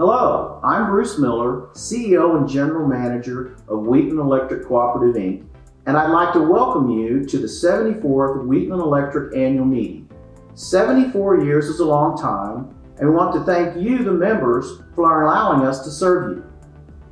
Hello, I'm Bruce Miller, CEO and General Manager of Wheatland Electric Cooperative Inc., and I'd like to welcome you to the 74th Wheatland Electric Annual Meeting. 74 years is a long time, and we want to thank you, the members, for allowing us to serve you.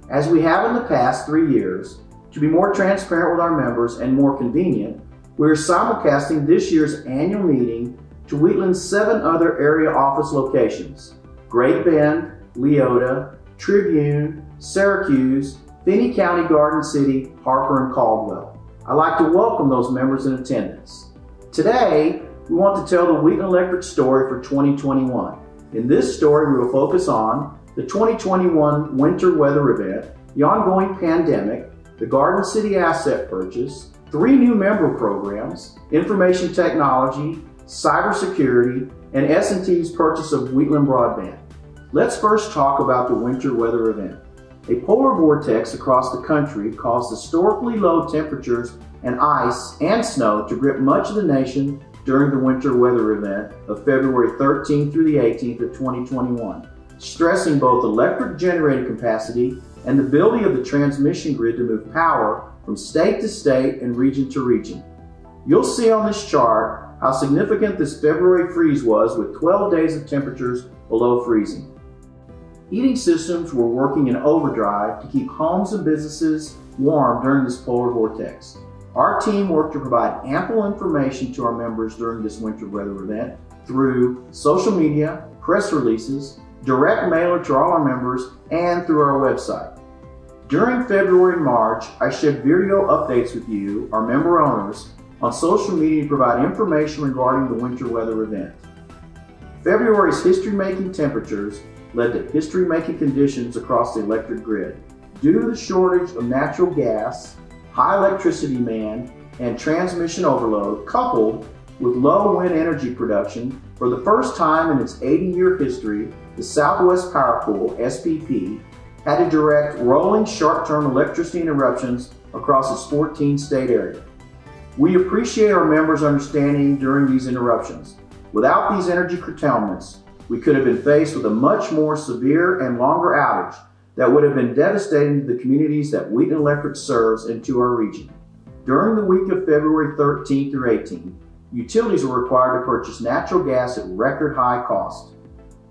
As we have in the past three years, to be more transparent with our members and more convenient, we are simulcasting this year's annual meeting to Wheatland's seven other area office locations Great Bend, Leoti, Tribune, Syracuse, Finney County Garden City, Harper, and Caldwell. I'd like to welcome those members in attendance. Today, we want to tell the Wheatland Electric story for 2021. In this story, we will focus on the 2021 winter weather event, the ongoing pandemic, the Garden City asset purchase, three new member programs, information technology, cybersecurity, and S&T's purchase of Wheatland Broadband. Let's first talk about the winter weather event. A polar vortex across the country caused historically low temperatures and ice and snow to grip much of the nation during the winter weather event of February 13th through the 18th of 2021, stressing both electric generating capacity and the ability of the transmission grid to move power from state to state and region to region. You'll see on this chart how significant this February freeze was with 12 days of temperatures below freezing. Heating systems were working in overdrive to keep homes and businesses warm during this polar vortex. Our team worked to provide ample information to our members during this winter weather event through social media, press releases, direct mailer to all our members, and through our website. During February and March, I shared video updates with you, our member owners, on social media to provide information regarding the winter weather event. February's history-making temperatures led to history-making conditions across the electric grid. Due to the shortage of natural gas, high electricity demand, and transmission overload, coupled with low wind energy production, for the first time in its 80-year history, the Southwest Power Pool, SPP, had to direct rolling short-term electricity interruptions across its 14-state area. We appreciate our members' understanding during these interruptions. Without these energy curtailments, we could have been faced with a much more severe and longer outage that would have been devastating to the communities that Wheatland Electric serves and to our region. During the week of February 13th through 18th, utilities were required to purchase natural gas at record high cost.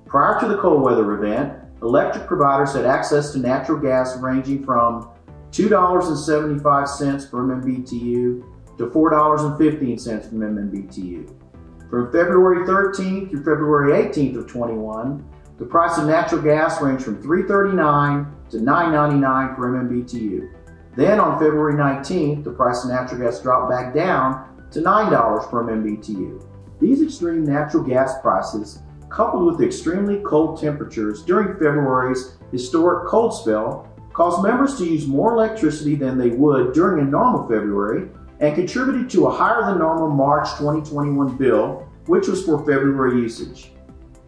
Prior to the cold weather event, electric providers had access to natural gas ranging from $2.75 per MMBTU to $4.15 per MMBTU. From February 13th through February 18th of 21, the price of natural gas ranged from $3.39 to $9.99 per MMBTU. Then on February 19th, the price of natural gas dropped back down to $9 per MMBTU. These extreme natural gas prices, coupled with extremely cold temperatures during February's historic cold spell, caused members to use more electricity than they would during a normal February and contributed to a higher than normal March 2021 bill, which was for February usage.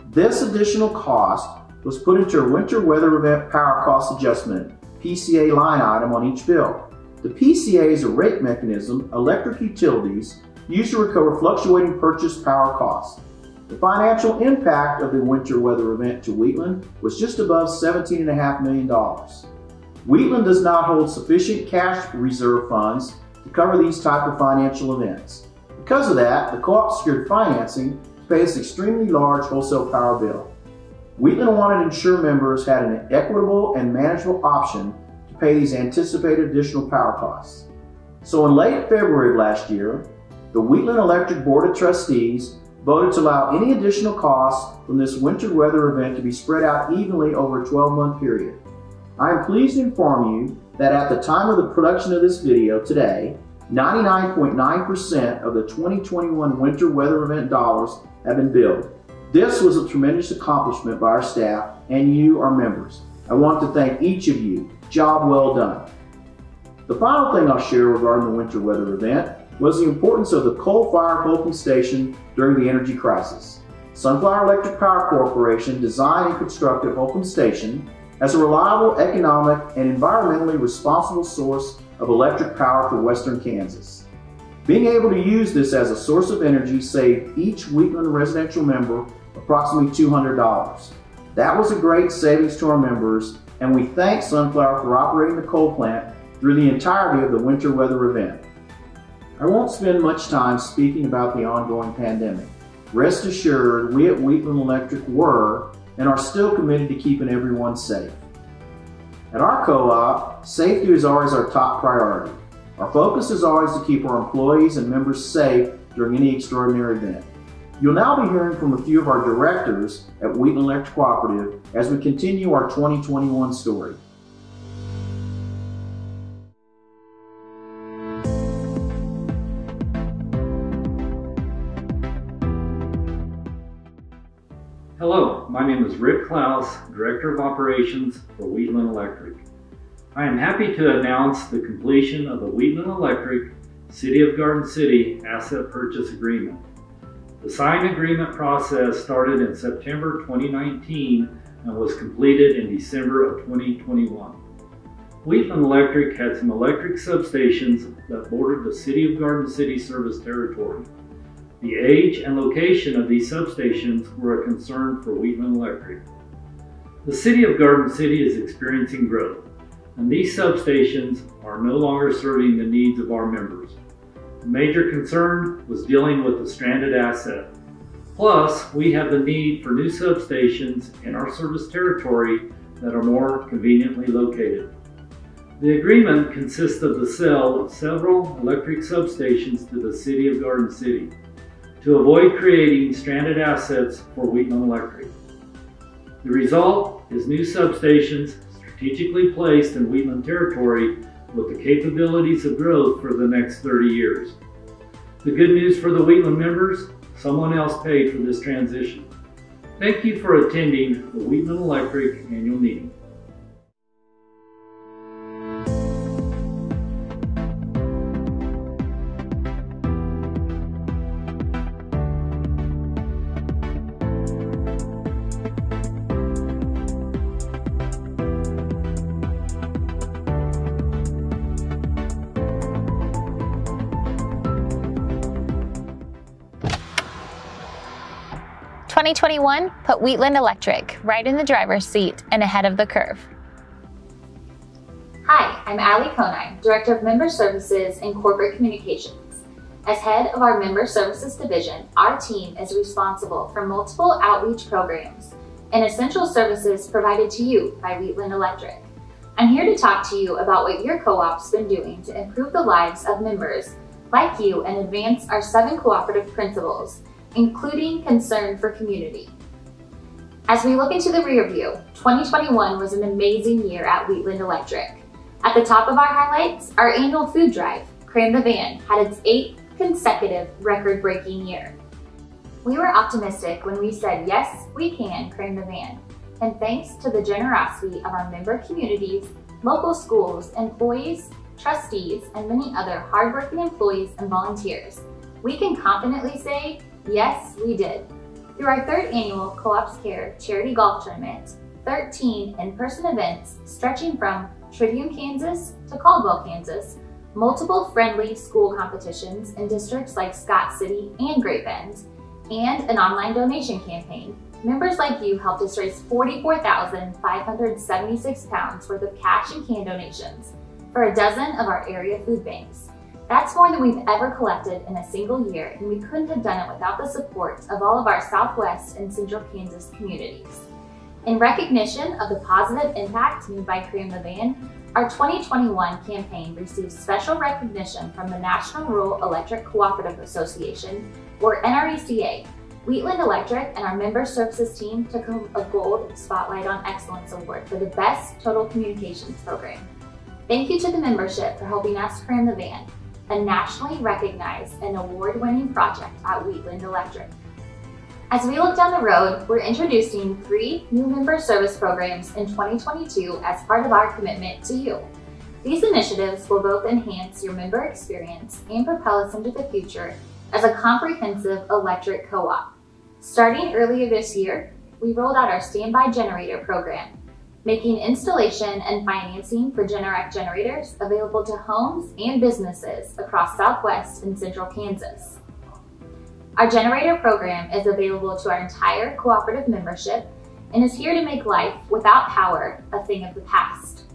This additional cost was put into a winter weather event power cost adjustment PCA line item on each bill. The PCA is a rate mechanism electric utilities use to recover fluctuating purchase power costs. The financial impact of the winter weather event to Wheatland was just above $17.5 million. Wheatland does not hold sufficient cash reserve funds to cover these type of financial events. Because of that, the co-op secured financing to pay this extremely large wholesale power bill. Wheatland wanted to ensure members had an equitable and manageable option to pay these anticipated additional power costs. So in late February of last year, the Wheatland Electric Board of Trustees voted to allow any additional costs from this winter weather event to be spread out evenly over a 12-month period. I am pleased to inform you that at the time of the production of this video today, 99.9% of the 2021 winter weather event dollars have been billed. This was a tremendous accomplishment by our staff and you, our members. I want to thank each of you. Job well done. The final thing I'll share regarding the winter weather event was the importance of the coal-fired Holcomb Station during the energy crisis. Sunflower Electric Power Corporation designed and constructed Holcomb Station as a reliable, economic, and environmentally responsible source of electric power for western Kansas. Being able to use this as a source of energy saved each Wheatland residential member approximately $200. That was a great savings to our members, and we thank Sunflower for operating the coal plant through the entirety of the winter weather event. I won't spend much time speaking about the ongoing pandemic. Rest assured, we at Wheatland Electric were and are still committed to keeping everyone safe. At our co-op, safety is always our top priority. Our focus is always to keep our employees and members safe during any extraordinary event. You'll now be hearing from a few of our directors at Wheatland Electric Cooperative as we continue our 2021 story. My name is Rick Klaus, Director of Operations for Wheatland Electric. I am happy to announce the completion of the Wheatland Electric City of Garden City Asset Purchase Agreement. The signed agreement process started in September 2019 and was completed in December of 2021. Wheatland Electric had some electric substations that bordered the City of Garden City service territory. The age and location of these substations were a concern for Wheatland Electric. The City of Garden City is experiencing growth, and these substations are no longer serving the needs of our members. The major concern was dealing with the stranded asset. Plus, we have the need for new substations in our service territory that are more conveniently located. The agreement consists of the sale of several electric substations to the City of Garden City to avoid creating stranded assets for Wheatland Electric. The result is new substations strategically placed in Wheatland territory with the capabilities of growth for the next 30 years. The good news for the Wheatland members, someone else paid for this transition. Thank you for attending the Wheatland Electric annual meeting. 2021 put Wheatland Electric right in the driver's seat and ahead of the curve. Hi, I'm Ali Konai, Director of Member Services and Corporate Communications. As head of our Member Services Division, our team is responsible for multiple outreach programs and essential services provided to you by Wheatland Electric. I'm here to talk to you about what your co-op's been doing to improve the lives of members like you and advance our seven cooperative principles including concern for community. As we look into the rear view, 2021 was an amazing year at Wheatland Electric. At the top of our highlights, our annual food drive, Cram the Van, had its eighth consecutive record-breaking year. We were optimistic when we said, yes, we can cram the van. And thanks to the generosity of our member communities, local schools, employees, trustees, and many other hardworking employees and volunteers, we can confidently say Yes, we did. Through our third annual Co-ops Care Charity Golf Tournament, 13 in-person events stretching from Tribune, Kansas to Caldwell, Kansas, multiple friendly school competitions in districts like Scott City and Great Bend, and an online donation campaign. Members like you helped us raise 44,576 pounds worth of cash and can donations for a dozen of our area food banks. That's more than we've ever collected in a single year, and we couldn't have done it without the support of all of our Southwest and Central Kansas communities. In recognition of the positive impact made by Cram the Van, our 2021 campaign received special recognition from the National Rural Electric Cooperative Association, or NRECA. Wheatland Electric and our member services team took home a Gold Spotlight on Excellence Award for the Best Total Communications Program. Thank you to the membership for helping us cram the van a nationally recognized and award-winning project at Wheatland Electric. As we look down the road, we're introducing three new member service programs in 2022 as part of our commitment to you. These initiatives will both enhance your member experience and propel us into the future as a comprehensive electric co-op. Starting earlier this year, we rolled out our standby generator program, making installation and financing for Generac generators available to homes and businesses across Southwest and Central Kansas. Our generator program is available to our entire cooperative membership and is here to make life without power a thing of the past.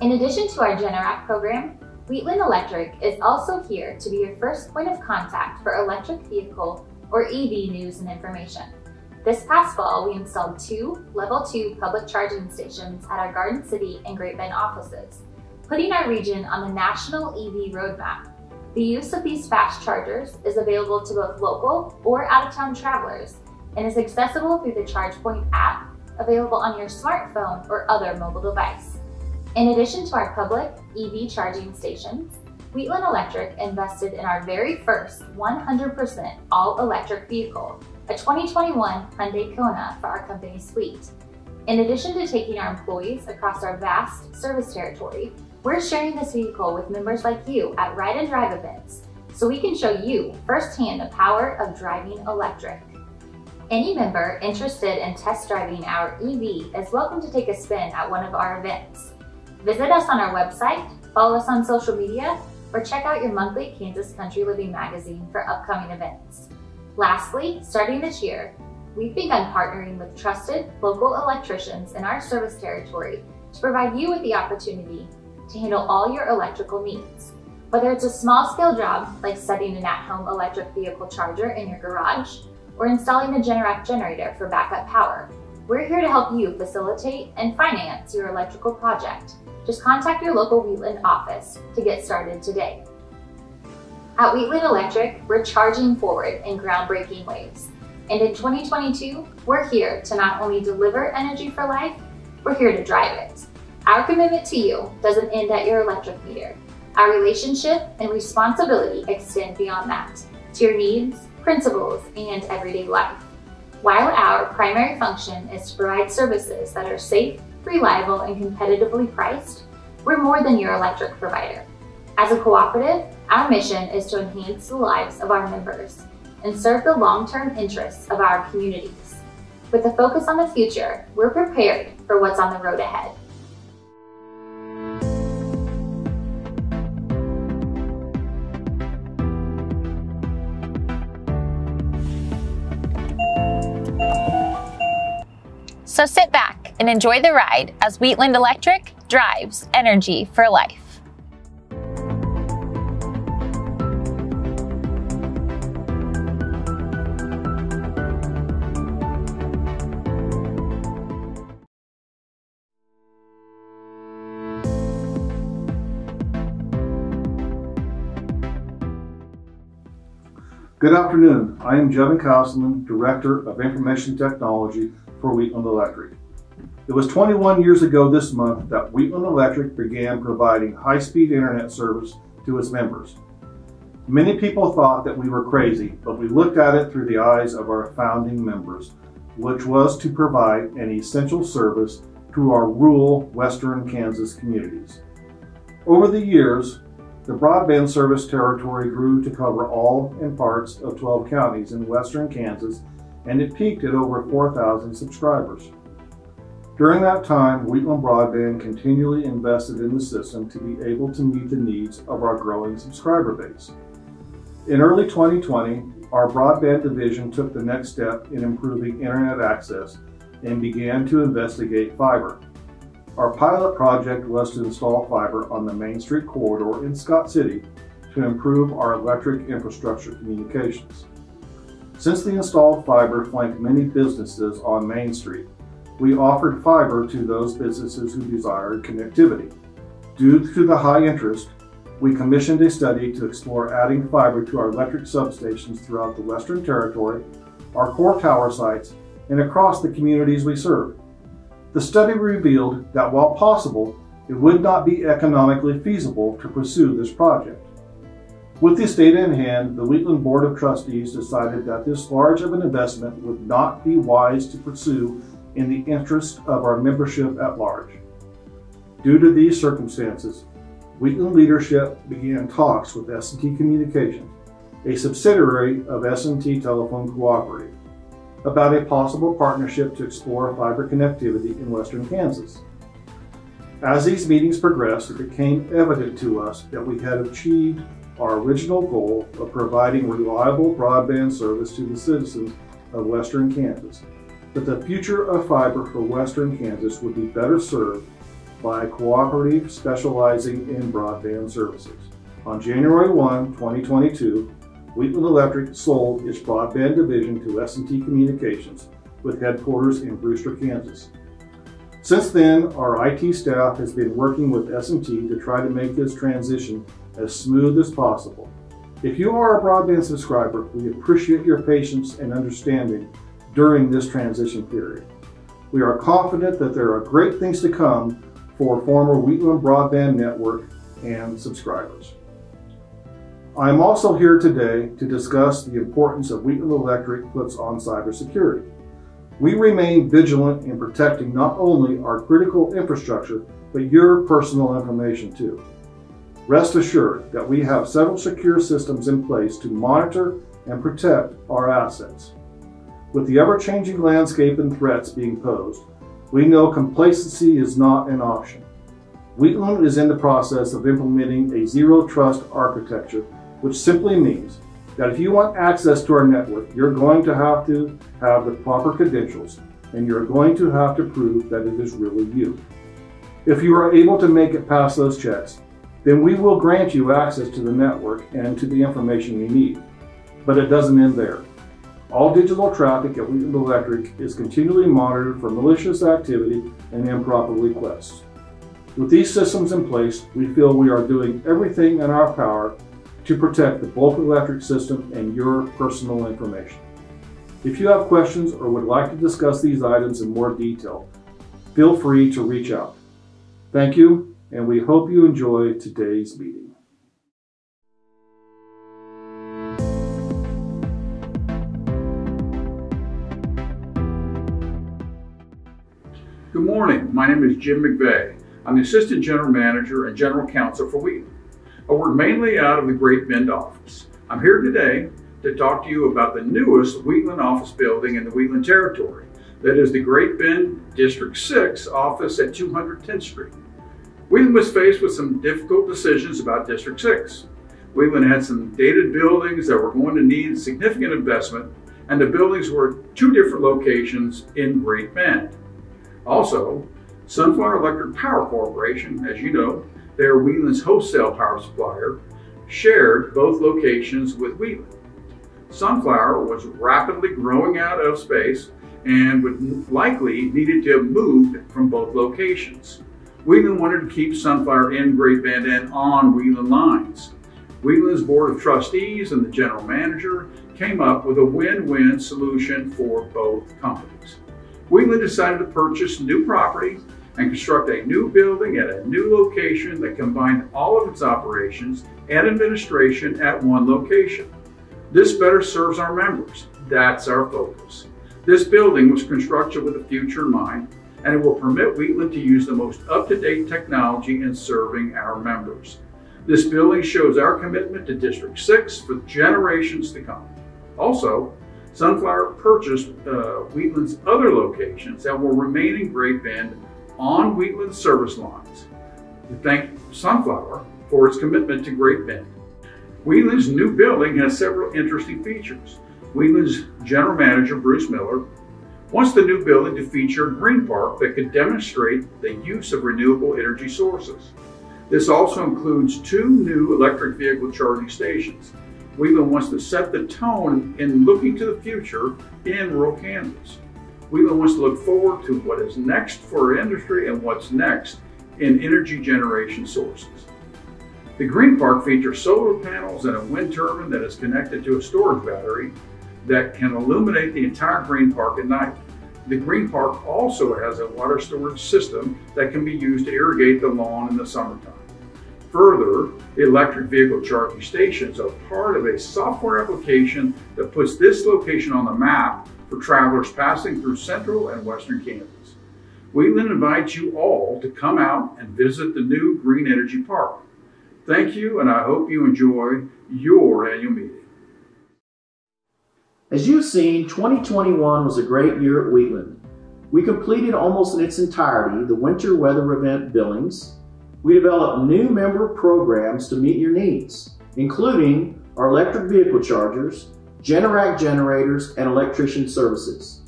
In addition to our Generac program, Wheatland Electric is also here to be your first point of contact for electric vehicle or EV news and information. This past fall, we installed two level two public charging stations at our Garden City and Great Bend offices, putting our region on the national EV roadmap. The use of these fast chargers is available to both local or out-of-town travelers and is accessible through the ChargePoint app available on your smartphone or other mobile device. In addition to our public EV charging stations, Wheatland Electric invested in our very first 100% all-electric vehicle, a 2021 Hyundai Kona for our company's fleet. In addition to taking our employees across our vast service territory, we're sharing this vehicle with members like you at Ride and Drive events so we can show you firsthand the power of driving electric. Any member interested in test driving our EV is welcome to take a spin at one of our events. Visit us on our website, follow us on social media, or check out your monthly Kansas Country Living magazine for upcoming events. Lastly, starting this year, we've begun partnering with trusted local electricians in our service territory to provide you with the opportunity to handle all your electrical needs. Whether it's a small scale job like setting an at-home electric vehicle charger in your garage or installing a Generac generator for backup power, we're here to help you facilitate and finance your electrical project. Just contact your local Wheatland office to get started today. At Wheatland Electric, we're charging forward in groundbreaking ways. And in 2022, we're here to not only deliver energy for life, we're here to drive it. Our commitment to you doesn't end at your electric meter. Our relationship and responsibility extend beyond that to your needs, principles, and everyday life. While our primary function is to provide services that are safe, reliable, and competitively priced, we're more than your electric provider. As a cooperative, our mission is to enhance the lives of our members and serve the long-term interests of our communities. With a focus on the future, we're prepared for what's on the road ahead. So sit back and enjoy the ride as Wheatland Electric drives energy for life. Good afternoon. I am Jevin Castleman, Director of Information Technology for Wheatland Electric. It was 21 years ago this month that Wheatland Electric began providing high-speed internet service to its members. Many people thought that we were crazy, but we looked at it through the eyes of our founding members, which was to provide an essential service to our rural western Kansas communities. Over the years, the broadband service territory grew to cover all and parts of 12 counties in western Kansas, and it peaked at over 4,000 subscribers. During that time, Wheatland Broadband continually invested in the system to be able to meet the needs of our growing subscriber base. In early 2020, our broadband division took the next step in improving internet access and began to investigate fiber. Our pilot project was to install fiber on the Main Street corridor in Scott City to improve our electric infrastructure communications. Since the installed fiber flanked many businesses on Main Street, we offered fiber to those businesses who desired connectivity. Due to the high interest, we commissioned a study to explore adding fiber to our electric substations throughout the Western Territory, our core tower sites, and across the communities we serve. The study revealed that while possible, it would not be economically feasible to pursue this project. With this data in hand, the Wheatland Board of Trustees decided that this large of an investment would not be wise to pursue in the interest of our membership at large. Due to these circumstances, Wheatland leadership began talks with S&T Communications, a subsidiary of S&T Telephone Cooperative, about a possible partnership to explore fiber connectivity in western Kansas. As these meetings progressed, it became evident to us that we had achieved our original goal of providing reliable broadband service to the citizens of western Kansas that the future of fiber for western Kansas would be better served by a cooperative specializing in broadband services. On January 1, 2022, Wheatland Electric sold its broadband division to S&T Communications with headquarters in Brewster, Kansas. Since then, our IT staff has been working with S&T to try to make this transition as smooth as possible. If you are a broadband subscriber, we appreciate your patience and understanding during this transition period. We are confident that there are great things to come for former Wheatland Broadband Network and subscribers. I am also here today to discuss the importance of Wheatland Electric puts on cybersecurity. We remain vigilant in protecting not only our critical infrastructure, but your personal information too. Rest assured that we have several secure systems in place to monitor and protect our assets. With the ever-changing landscape and threats being posed, we know complacency is not an option. Wheatland is in the process of implementing a zero trust architecture which simply means that if you want access to our network, you're going to have to have the proper credentials and you're going to have to prove that it is really you. If you are able to make it past those checks, then we will grant you access to the network and to the information you need. But it doesn't end there. All digital traffic at Wheatland Electric is continually monitored for malicious activity and improper requests. With these systems in place, we feel we are doing everything in our power to protect the bulk electric system and your personal information. If you have questions or would like to discuss these items in more detail, feel free to reach out. Thank you, and we hope you enjoy today's meeting. Good morning. My name is Jim McVeigh. I'm the Assistant General Manager and General Counsel for Wheatland. I work mainly out of the Great Bend office. I'm here today to talk to you about the newest Wheatland office building in the Wheatland territory. That is the Great Bend District 6 office at 210th Street. Wheatland was faced with some difficult decisions about District 6. Wheatland had some dated buildings that were going to need significant investment, and the buildings were two different locations in Great Bend. Also, Sunflower Electric Power Corporation, as you know, their Wheatland's wholesale power supplier, shared both locations with Wheatland. Sunflower was rapidly growing out of space and would likely needed to have moved from both locations. Wheatland wanted to keep Sunflower in Great Bend and on Wheatland lines. Wheatland's Board of Trustees and the General Manager came up with a win-win solution for both companies. Wheatland decided to purchase new property and construct a new building at a new location that combined all of its operations and administration at one location. This better serves our members. That's our focus. This building was constructed with a future in mind, and it will permit Wheatland to use the most up-to-date technology in serving our members. This building shows our commitment to District 6 for generations to come. Also, Sunflower purchased uh, Wheatland's other locations that will remain in Great Bend on Wheatland service lines. We thank Sunflower for its commitment to Great Bend. Wheatland's new building has several interesting features. Wheatland's general manager, Bruce Miller, wants the new building to feature a green park that could demonstrate the use of renewable energy sources. This also includes two new electric vehicle charging stations. Wheatland wants to set the tone in looking to the future in rural Kansas. Wheatland wants to look forward to what is next for our industry and what's next in energy generation sources. The Green Park features solar panels and a wind turbine that is connected to a storage battery that can illuminate the entire Green Park at night. The Green Park also has a water storage system that can be used to irrigate the lawn in the summertime. Further, electric vehicle charging stations are part of a software application that puts this location on the map for travelers passing through central and western Kansas. Wheatland invites you all to come out and visit the new Green Energy Park. Thank you, and I hope you enjoy your annual meeting. As you've seen, 2021 was a great year at Wheatland. We completed almost in its entirety the winter weather event billings. We develop new member programs to meet your needs, including our electric vehicle chargers, Generac generators, and electrician services.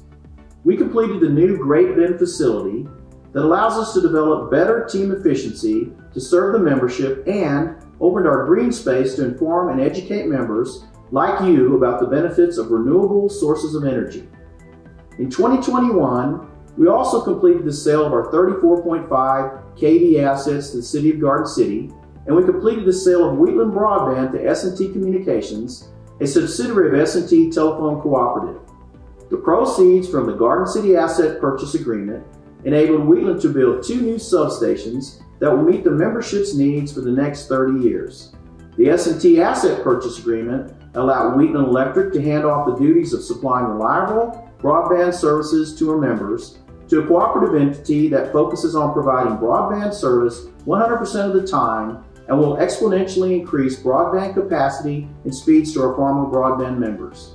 we completed the new Great Bend facility that allows us to develop better team efficiency to serve the membership and opened our green space to inform and educate members like you about the benefits of renewable sources of energy. In 2021, we also completed the sale of our 34.5 kV assets to the City of Garden City, and we completed the sale of Wheatland Broadband to S&T Communications, a subsidiary of S&T Telephone Cooperative. The proceeds from the Garden City Asset Purchase Agreement enabled Wheatland to build two new substations that will meet the membership's needs for the next 30 years. The S&T Asset Purchase Agreement allowed Wheatland Electric to hand off the duties of supplying reliable broadband services to our members to a cooperative entity that focuses on providing broadband service 100% of the time and will exponentially increase broadband capacity and speeds to our former broadband members.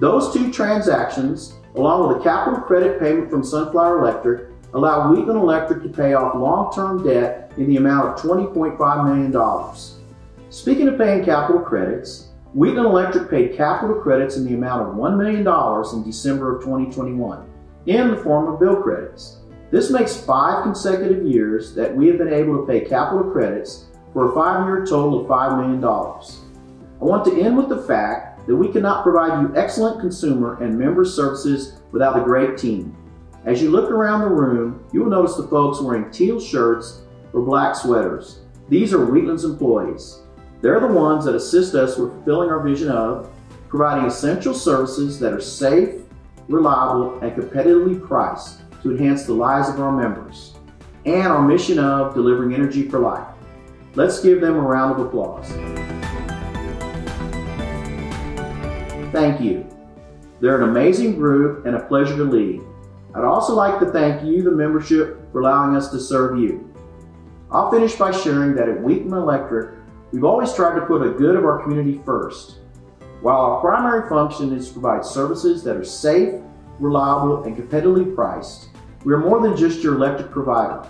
Those two transactions, along with a capital credit payment from Sunflower Electric, allow Wheatland Electric to pay off long-term debt in the amount of $20.5 million. Speaking of paying capital credits, Wheatland Electric paid capital credits in the amount of $1 million in December of 2021 in the form of bill credits. This makes five consecutive years that we have been able to pay capital credits for a five-year total of $5 million. I want to end with the fact that we cannot provide you excellent consumer and member services without a great team. As you look around the room, you will notice the folks wearing teal shirts or black sweaters. These are Wheatland's employees. They're the ones that assist us with fulfilling our vision of providing essential services that are safe, reliable, and competitively priced to enhance the lives of our members, and our mission of delivering energy for life. Let's give them a round of applause. Thank you. They're an amazing group and a pleasure to lead. I'd also like to thank you, the membership, for allowing us to serve you. I'll finish by sharing that at Wheatland Electric, We've always tried to put the good of our community first. While our primary function is to provide services that are safe, reliable, and competitively priced, we are more than just your electric provider.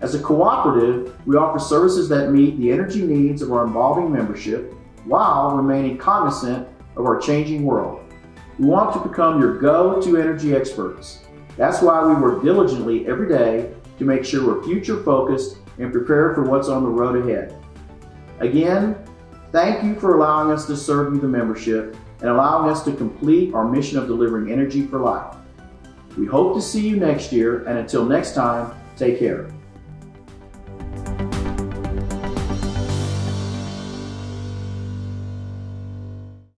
As a cooperative, we offer services that meet the energy needs of our evolving membership while remaining cognizant of our changing world. We want to become your go-to energy experts. That's why we work diligently every day to make sure we're future focused and prepared for what's on the road ahead. Again, thank you for allowing us to serve you the membership and allowing us to complete our mission of delivering energy for life. We hope to see you next year, and until next time, take care.